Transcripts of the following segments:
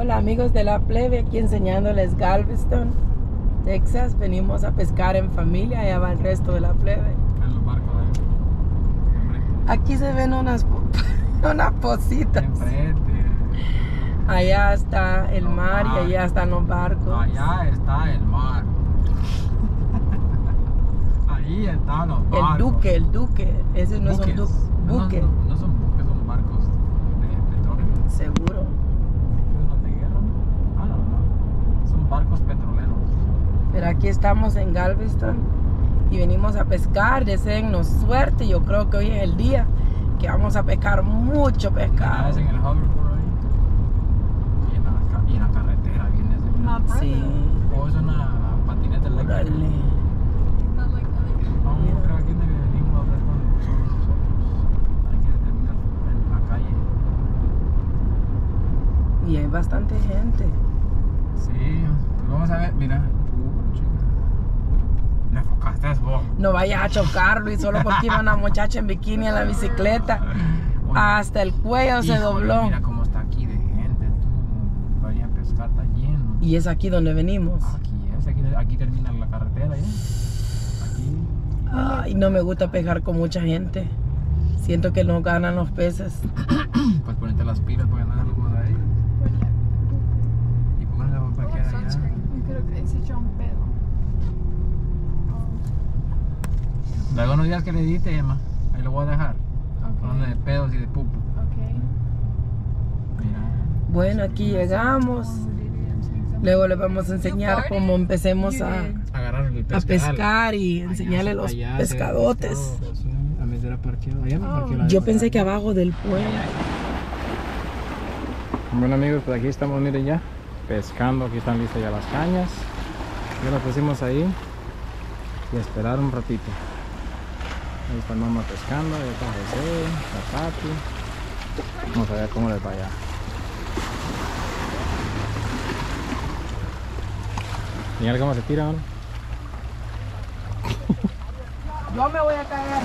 Hola amigos de la plebe, aquí enseñándoles Galveston, Texas. Venimos a pescar en familia, allá va el resto de la plebe. En los barcos de Aquí se ven unas, unas positas. enfrente. Allá está el mar y allá están los barcos. Allá está el mar. Ahí están los barcos. El duque, el duque. Ese no es un duque. No, no son buques, son barcos de petróleo. seguro. ¿Los de guerra? Ah, no, no. Son barcos petroleros. Pero aquí estamos en Galveston y venimos a pescar. Deseennos suerte. Yo creo que hoy es el día que vamos a pescar mucho pescado. es en el hoverboard ahí. Y en la, ca- y en la carretera viene ese. My brother. Sí. O es una patineta eléctrica. Órale. Not like that. No, Mira. no creo que aquí donde venimos a ver con solo nosotros. Hay que determinar en la calle. Y hay bastante gente. Sí, pues vamos a ver, mira. Uh, chica. Vos. No vayas a chocarlo y solo porque iba una muchacha en bikini en la bicicleta. Oye, Hasta el cuello se híjole, dobló. Mira cómo está aquí de gente. Tú vaya a está lleno. Y es aquí donde venimos. Aquí es, aquí, aquí termina la carretera ya. Aquí. Ay, no me gusta pescar con mucha gente. Siento que no ganan los peces. Pues ponete las pilas para ganar algo de ahí. Y pónganle para que allá. Sunscreen. Yo creo que ese hecho un pedo. Luego unos días que le edite, Emma. Ahí lo voy a dejar. Okay. de pedos y de pupo. Okay. Mira. Bueno, aquí llegamos. Luego les vamos a enseñar cómo empecemos a, pescar y enseñarle se- los pescadotes. Yo pensé que abajo del puente. Bueno amigos, pues aquí estamos, miren ya, pescando, aquí están listas ya las cañas. Ya las pusimos ahí y a esperar un ratito. Ahí está mamá pescando, ahí está José, está. Vamos a ver cómo les va allá. Mira cómo se tira, ¿no? Yo me voy a caer.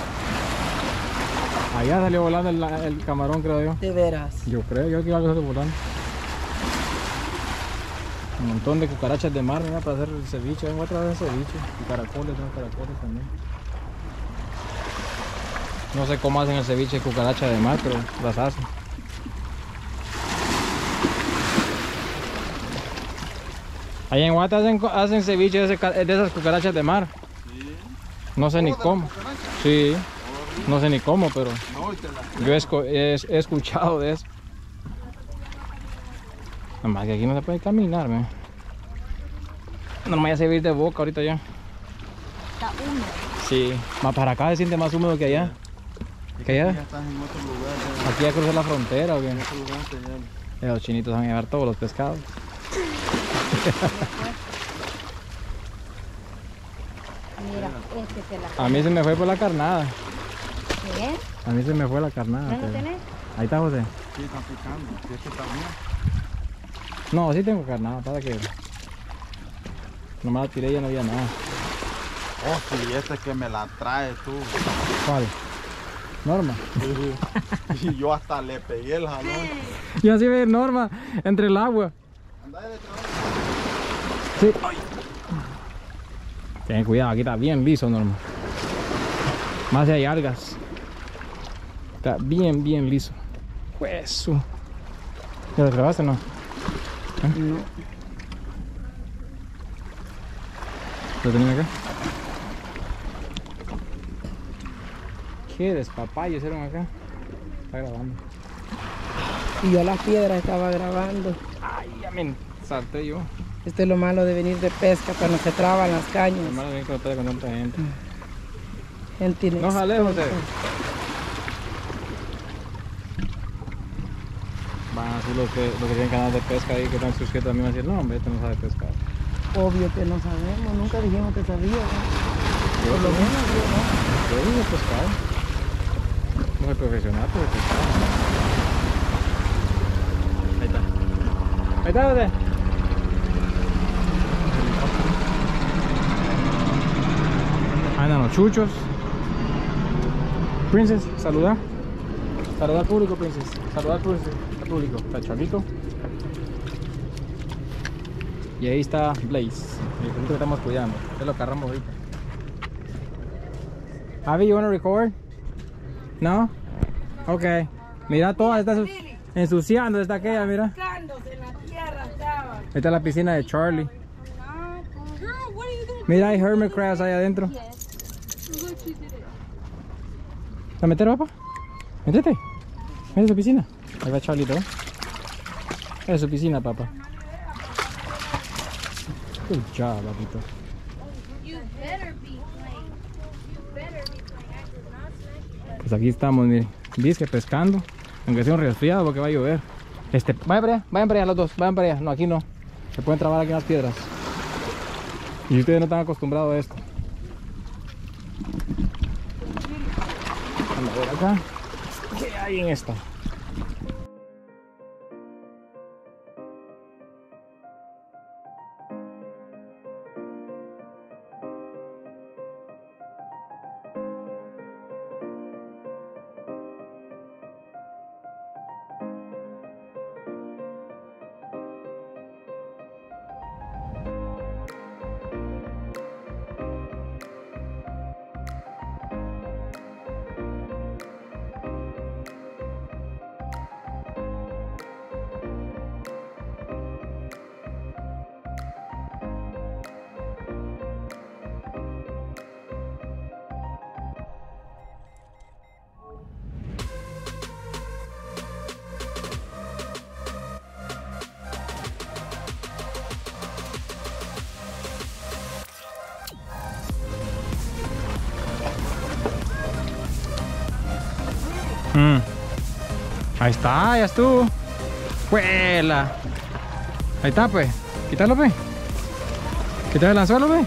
Allá salió volando el, el camarón, creo yo. De veras. Yo creo, yo creo que algo salió volando. Un montón de cucarachas de mar, mira, para hacer el ceviche. Vengo otra vez ceviche. Y caracoles, son caracoles también. No sé cómo hacen el ceviche de cucaracha de mar, pero las hacen. Allá en Guata hacen, hacen ceviche de, ese ca- de esas cucarachas de mar. No sé ni cómo. Sí. No sé ni cómo, pero yo he, esco- he- he escuchado de eso. Nomás que aquí no se puede caminar, me. No me voy a servir de boca ahorita ya. Está uno. Sí. Más para acá se siente más húmedo que allá. ¿Que allá? Ya estás en otro lugar, Aquí ya cruzó la frontera o qué. en otro lugar. Eh, Los chinitos van a llevar todos los pescados. Mira, este te la A mí se me fue por la carnada. ¿Qué? A mí se me fue la carnada. ¿No lo pero- tenés? Ahí está José. Sí, están picando. Y este también. No, sí tengo carnada, para que. Nomás la tiré y ya no había nada. Oh, sí, este que me la trae tú. ¿Cuál? Norma. y yo hasta le pegué el jalón. Y así ve Norma entre el agua. Anda de Sí. Ten cuidado, aquí está bien liso, Norma. Más si hay algas. Está bien, bien liso. Hueso. ¿Ya lo grabaste o no? ¿Eh? ¿Lo tenés acá? ¿Qué despapayos hicieron acá? Está grabando. Y yo las piedras estaba grabando. Ay, ya me salté yo. Esto es lo malo de venir de pesca cuando se traban las cañas. Bien que no te con tanta gente. Gente No jale, José. Van a decir los que, los que tienen canal de pesca ahí que están suscritos a mí van a decir, no, hombre, este no sabe pescar. Obvio que no sabemos, nunca dijimos que sabíamos. Yo Por lo menos yo no. Yo digo pescado. No soy profesional, pero pescado. Ahí está. Ahí está, José. Andan los chuchos. Princess, saluda. Saluda al público, Princess. Saluda al público. Está chavito. Y ahí está Blaze, el perrito que estamos cuidando. Ya lo agarramos ahorita. Javi, you wanna record? No? Ok. Mira, toda está ensu- ensuciando esta aquella, mira. Buscándose en la está piscina de Charlie. Mira, hay hermit crabs ahí adentro. ¿La meter, papá? Métete. Mira su piscina. Ahí va Charlie, ¿no? Es su piscina, papá. Good job, papito. You better be playing. You better be playing. I did not. Pues aquí estamos, miren. Disque pescando. Aunque sea un resfriado porque va a llover. Este, vayan para allá, vayan para allá los dos, vayan para allá. No, aquí no. Se pueden trabar aquí en las piedras. Y ustedes no están acostumbrados a esto. Vamos a ver acá. ¿Qué hay en esta? Mm. Ahí está, ya estuvo. Huela. Ahí está, pues. Quítalo, pues. Quítale el anzuelo, pues.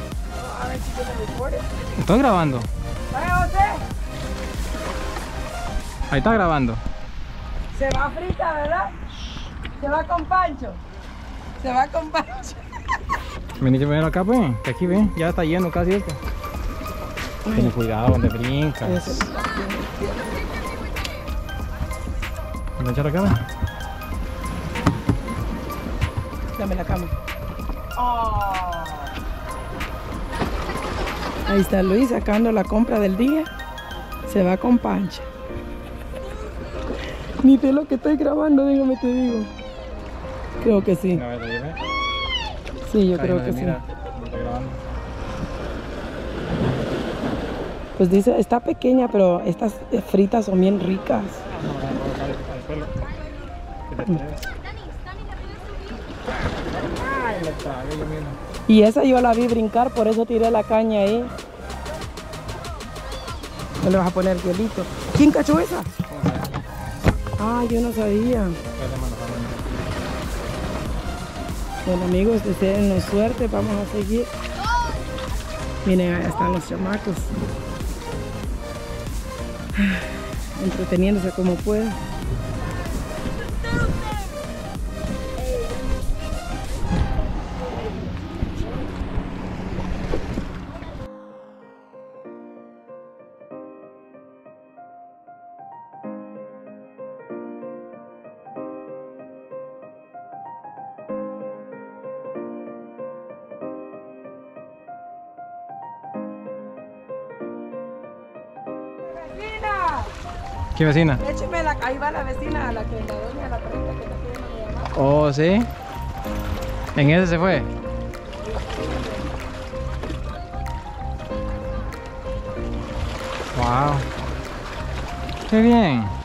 A ver si tiene recortes. Estoy grabando. Ahí está grabando. Se va frita, ¿verdad? Se va con Pancho. Se va con Pancho. A ver acá, pues. Que aquí, ven. Ya está lleno casi esto. Ten cuidado donde brincas. ¿Me echar acá? ven? Dame la cama. Ahí está Luis sacando la compra del día. Se va con Pancho. Ni sé lo que estoy grabando, dígame te digo. Creo que sí. Sí, yo creo que sí. Pues dice, está pequeña, pero estas fritas son bien ricas. No, no, no, cae al Y esa yo la vi brincar, por eso tiré la caña ahí. No le vas a poner hielito. ¿Quién cachó esa? Ah, yo no sabía. Bueno amigos, deseennos suerte, vamos a seguir. Miren, ahí están los chamacos. Entreteniéndose como pueden. ¿Qué vecina? Écheme la, ahí va la vecina, la que la doña, la perrita que pidiendo llamar. Oh, sí. En ese se fue. Wow. Qué bien.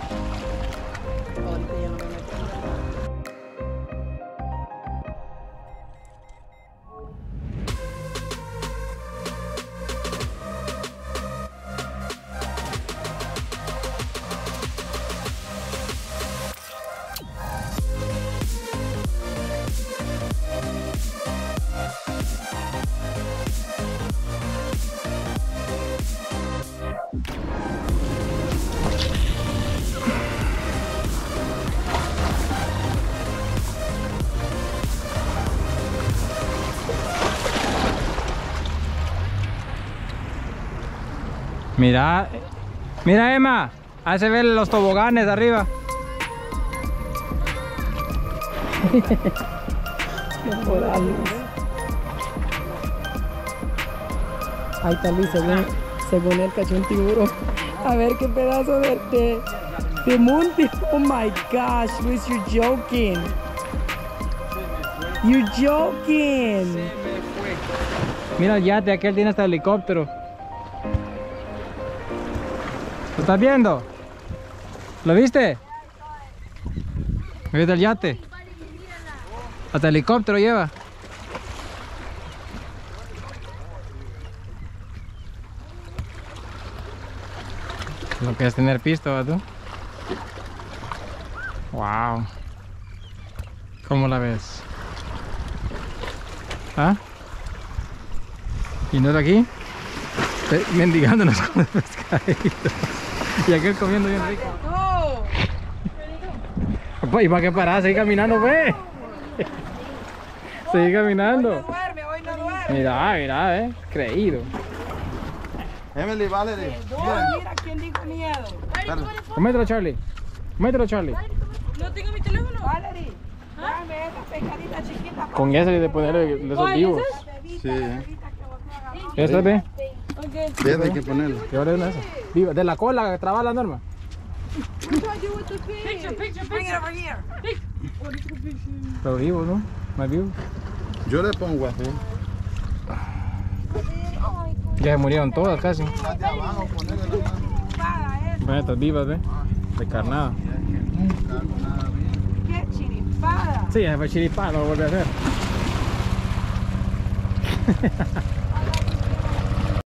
Mira, mira Emma, ahí se ven los toboganes de arriba. Ahí está Luis, según, según él cachó un tiburón. A ver qué pedazo de, de, de mundo. Oh my gosh, Luis, you're joking. You're joking. Mira el yate, aquel tiene hasta helicóptero. ¿Lo estás viendo? ¿Lo viste? ¿Viste el yate? Hasta helicóptero lleva. Lo que es tener pisto, ¿verdad tú? Wow. ¿Cómo la ves? ¿Ah? ¿Y no es aquí? Mendigándonos con el pescadito. Y aquel comiendo bien rico. Opa, ¿Y para qué parar? Seguí caminando, ve. Seguí caminando. duerme, hoy no duerme. Mira, mira, eh. Creído. Emily, Valerie. Mira, quién dijo miedo. Comételo, Charlie. Comételo, Charlie. No tengo mi teléfono. Valerie, dame esa pescadita chiquita. Con ese de ponerle de esos vivos. Sí, ¿Esta ve? Hay que ponerlo. ¿Qué hora es una de esas? Viva, De la cola, traba la norma. Picture, picture, Bring it over here. Pero vivos, ¿no? Más vivos. Yo le pongo así. Ya se murieron todas casi. Chiripada, Ven estas vivas, ¿ve? De carnada. Qué chiripada. Sí, ese fue chiripá, no lo volví a hacer.